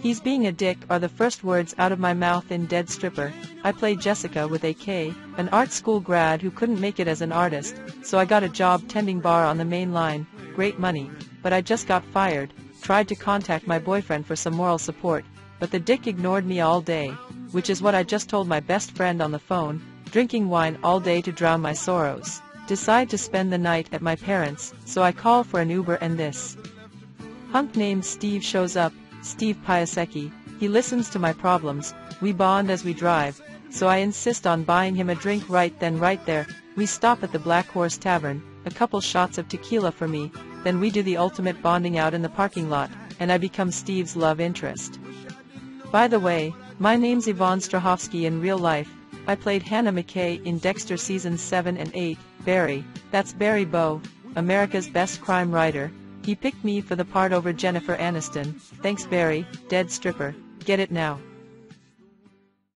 He's being a dick are the first words out of my mouth in Dead Stripper. I played Jessika with AK, an art school grad who couldn't make it as an artist, so I got a job tending bar on the main line, great money, but I just got fired, tried to contact my boyfriend for some moral support, but the dick ignored me all day, which is what I just told my best friend on the phone, drinking wine all day to drown my sorrows. Decide to spend the night at my parents', so I call for an Uber and this. Hunk named Steve shows up, Steve Piasecki. He listens to my problems, we bond as we drive, so I insist on buying him a drink right then right there. We stop at the Black Horse Tavern, a couple shots of tequila for me, then we do the ultimate bonding out in the parking lot, and I become Steve's love interest. By the way, my name's Yvonne Strahovski in real life. I played Hannah McKay in Dexter seasons 7 and 8. Barry, that's Barry Bowe, America's best crime writer. He picked me for the part over Jennifer Aniston. Thanks Barry, dead stripper. Get it now.